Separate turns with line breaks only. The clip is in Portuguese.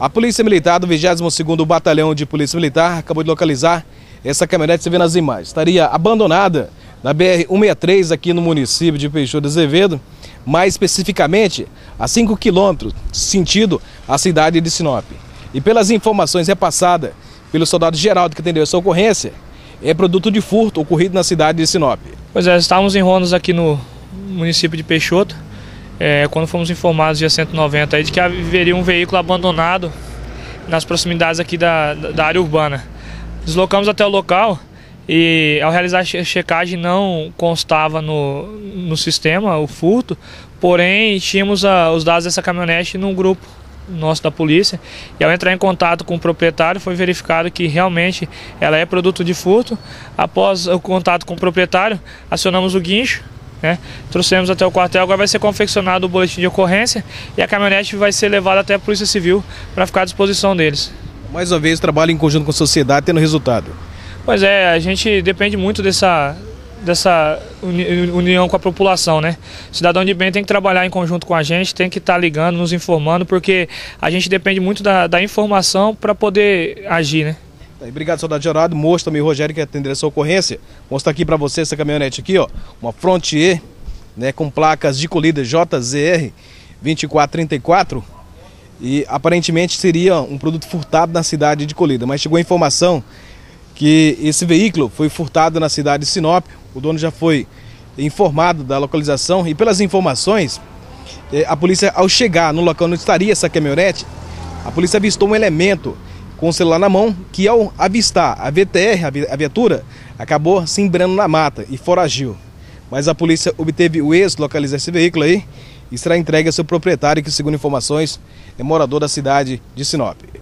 A Polícia Militar do 22º Batalhão de Polícia Militar acabou de localizar essa caminhonete, você vê nas imagens. Estaria abandonada na BR-163 aqui no município de Peixoto de Azevedo, mais especificamente a 5 quilômetros, sentido a cidade de Sinop. E pelas informações repassadas pelo soldado Geraldo que atendeu essa ocorrência, é produto de furto ocorrido na cidade de Sinop.
Pois é, estávamos em rondas aqui no município de Peixoto, é, quando fomos informados dia 190 aí, de que haveria um veículo abandonado nas proximidades aqui da, da área urbana. Deslocamos até o local e ao realizar a checagem não constava no, no sistema o furto, porém tínhamos a, os dados dessa caminhonete num grupo nosso da polícia e ao entrar em contato com o proprietário foi verificado que realmente ela é produto de furto. Após o contato com o proprietário, acionamos o guincho né? Trouxemos até o quartel, agora vai ser confeccionado o boletim de ocorrência e a caminhonete vai ser levada até a Polícia Civil para ficar à disposição deles.
Mais uma vez, trabalho em conjunto com a sociedade, tendo resultado.
Pois é, a gente depende muito dessa, dessa união com a população, né? O cidadão de bem tem que trabalhar em conjunto com a gente, tem que estar tá ligando, nos informando, porque a gente depende muito da, da informação para poder agir, né?
Obrigado, soldado Geraldo. Mostra também o Rogério que atendeu essa ocorrência. Mostra aqui para você essa caminhonete aqui, ó. Uma Frontier, né, com placas de colida JZR 2434. E aparentemente seria um produto furtado na cidade de Colida. Mas chegou a informação que esse veículo foi furtado na cidade de Sinop. O dono já foi informado da localização e pelas informações, eh, a polícia ao chegar no local onde estaria essa caminhonete, a polícia avistou um elemento com o celular na mão, que ao avistar a VTR, a viatura, acabou se embrando na mata e foragiu. Mas a polícia obteve o êxito localizar esse veículo aí e será entregue ao seu proprietário, que segundo informações é morador da cidade de Sinop.